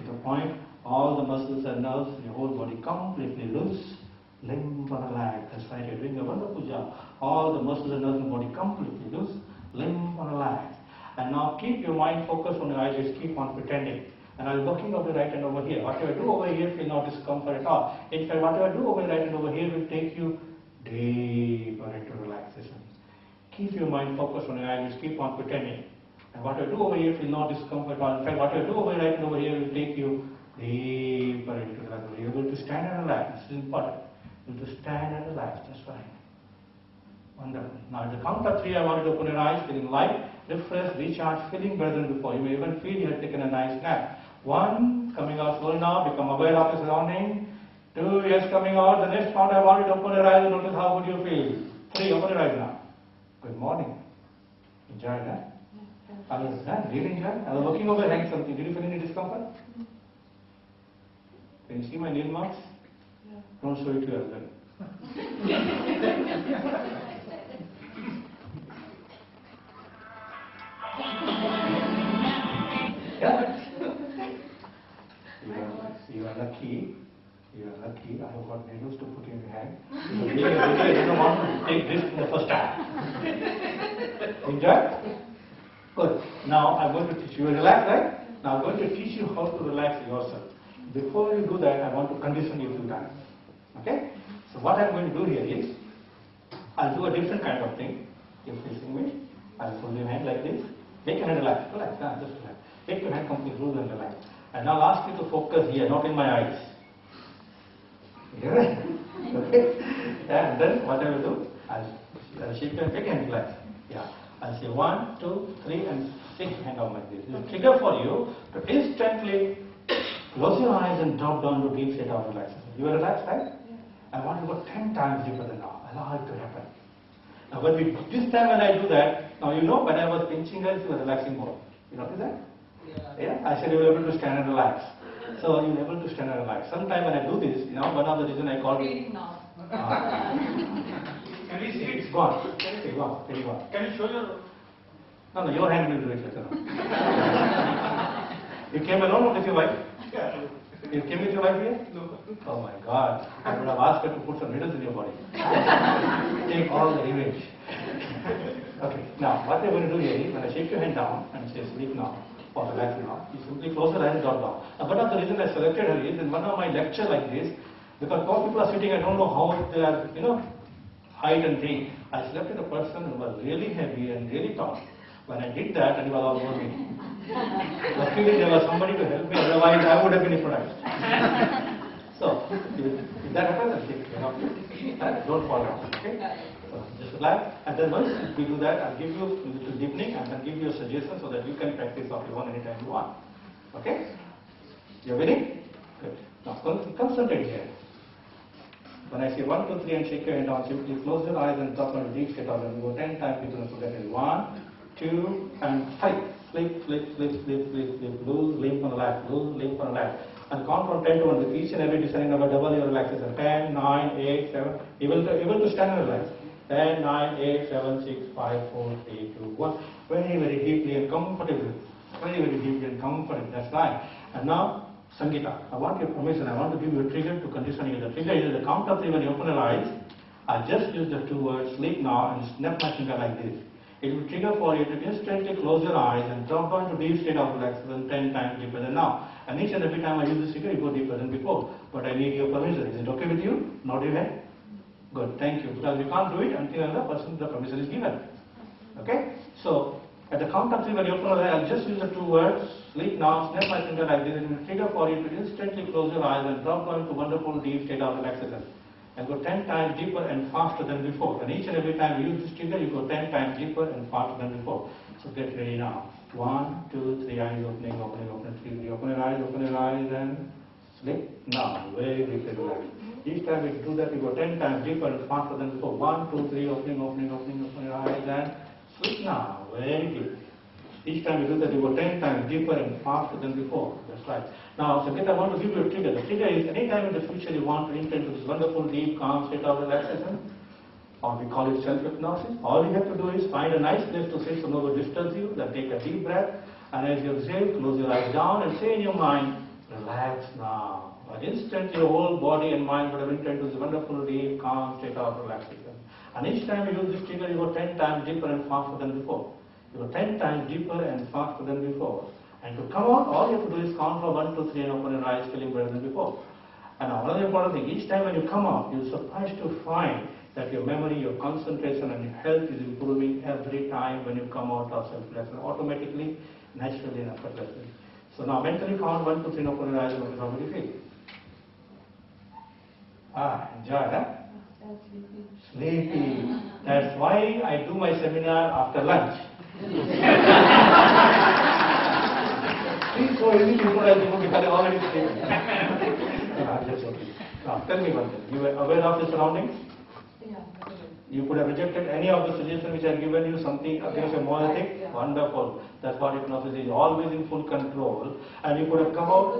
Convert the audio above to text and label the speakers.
Speaker 1: to the point all the muscles and nerves in your whole body completely loose. And relax. That's right, you're doing a wonderful job. All the muscles and nerves in the body completely loose. And relax. And now keep your mind focused on your eyes, just keep on pretending. And I'm working over the right hand over here. Whatever I do over here, feel no discomfort at all. In fact, whatever I do over the right hand over here will take you deeper into relaxation. Keep your mind focused on your eyes, just keep on pretending. And what I do over here, feel no discomfort. In fact, what I do over right over here will take you deeper into the relaxation. You're able to stand and relax. This is important. You're to stand and relax. That's right. Wonderful. Now, at the count of three, I want you to open your eyes, feeling light, refreshed, recharged, feeling better than before. You may even feel you have taken a nice nap. One, coming out slowly now, become aware of your surrounding. Two, yes, coming out. The next count, I want you to open your eyes and notice how good you feel. Three, open your eyes now. Good morning. Enjoy that. I was done, really enjoy. I was working over hand something. Did you feel any discomfort? Can you see my nail marks? Don't show it to your husband. Yeah. You are, you are lucky. You are lucky. I have got needles to put in your hand. You didn't want to take this in the first time. Enjoy? Good. Now I'm going to teach you. Relax, right? Now I'm going to teach you how to relax yourself. Before you do that, I want to condition you two times. Okay? So what I'm going to do here is, I'll do a different kind of thing. You're facing me. I'll hold your hand like this. Make your hand relax. Relax. Ah, just relax. Take your hand completely loose and relax. And now I'll ask you to focus here, not in my eyes. Yeah? okay? And then what I will do, I'll, I'll shake your hand, hand relax. Yeah. I'll say one, two, three, and six hand out like this. It will trigger for you to instantly close your eyes and drop down to deep state of relaxation. You are relaxed, right? I want to go 10 times deeper than now. Allow it to happen. Now, when we, this time when I do that, now you know when I was pinching us, you were relaxing more. You notice that? Yeah. I said you were able to stand and relax. So you were able to stand and relax. Sometime when I do this, you know, one of the reason I call it.
Speaker 2: Feeling now.
Speaker 1: Ah,
Speaker 3: Can we see
Speaker 1: it's
Speaker 3: it?
Speaker 1: gone. It's gone. It's gone.
Speaker 3: Can you show your...
Speaker 1: No, no, your hand will do it later on. you came alone with your wife?
Speaker 3: Yeah.
Speaker 1: You came with your wife here?
Speaker 3: No.
Speaker 1: Oh my God. I would have asked her to put some needles in your body. Take all the revenge. okay, now what we're going to do here is when I shake your hand down and say sleep now or relax now, you simply close your eyes and drop down. Now, one of the reason I selected her is in one of my lecture like this, because four people are sitting, I don't know how they are, you know, height and thing. I selected a person who was really heavy and really tall. When I did that, and he was all over me. Luckily, there was somebody to help me, otherwise I would have been hypnotized. so, if, that happens, I'll take care of you. Uh, don't fall down, okay? So, just relax. And then once we do that, I'll give you a little deepening and then give you a suggestion so that you can practice off your own anytime you want. Okay? You're ready? Good. Now, concentrate here. When I say 1, 2, 3 and shake your hand down, simply close your eyes and drop on deep state of and go 10 times deeper so that is 1, 2 and 5. Flip, flip, flip, flip, flip, flip, loose, limp on the left, loose, limp on the left. And count from 10 to 1 with each and every descending number, double your relaxation. 10, 9, 8, 7, able to, able to stand and relax. 10, 9, 8, 7, 6, 5, 4, 3, 2, 1. Very, very deeply and comfortably. Very, very deeply and comfortably. That's right. And now, Sangeeta, I want your permission. I want to give you a trigger to condition you. The trigger is the count of three when you open your eyes. I just use the two words sleep now and snap my finger like this. It will trigger for you to instantly close your eyes and drop down to deep state of relaxation 10 times deeper than now. And each and every time I use this trigger, you go deeper than before. But I need your permission. Is it okay with you? Your head. Good, thank you. Because we can't do it until another person, the permission is given. Okay? So, at the count of three, when you open your eyes, I'll just use the two words, sleep now, snap my finger like this, it will trigger for you to instantly close your eyes and drop down to wonderful deep state of relaxation. And go 10 times deeper and faster than before. And each and every time you use this trigger, you go 10 times deeper and faster than before. So get ready now. One, two, three, eyes opening, opening, opening, three. Open your eyes, open your eyes, and sleep now. Very relaxed. Each time we do that, we go 10 times deeper and faster than before. One, two, three, opening, opening, opening, open your eyes, and now. Very good. Each time you do that, we go 10 times deeper and faster than before. That's right. Now, Sangeet, I want to give you a trigger. The trigger is any time in the future you want to enter into this wonderful, deep, calm state of relaxation, or we call it self-hypnosis, all you have to do is find a nice place to sit so nobody disturbs you, then take a deep breath, and as you exhale, close your eyes down and say in your mind, relax now. But instantly your whole body and mind would have entered into this wonderful, deep, calm state of relaxation. And each time you use this trigger, you go 10 times deeper and faster than before. You go 10 times deeper and faster than before. And to come out, all you have to do is count from 1 to 3 and open your eyes, feeling better than before. And another important thing, each time when you come out, you're surprised to find that your memory, your concentration and your health is improving every time when you come out of self-reflection, automatically, naturally and effortlessly. So now mentally count 1 to 3 and open your eyes, what is how do you feel? Ah, enjoy, huh? Sleepy. Sleepy. That's why I do my seminar after lunch. Please so easy put as you I'm already sleeping. I'm just joking. Now, tell me one thing. You were aware of the surroundings? Yeah. You could have rejected any of the suggestions which I have given you, something against a moral thing?
Speaker 2: Yeah.
Speaker 1: Wonderful. That's what hypnosis is, always in full control. And you could have come out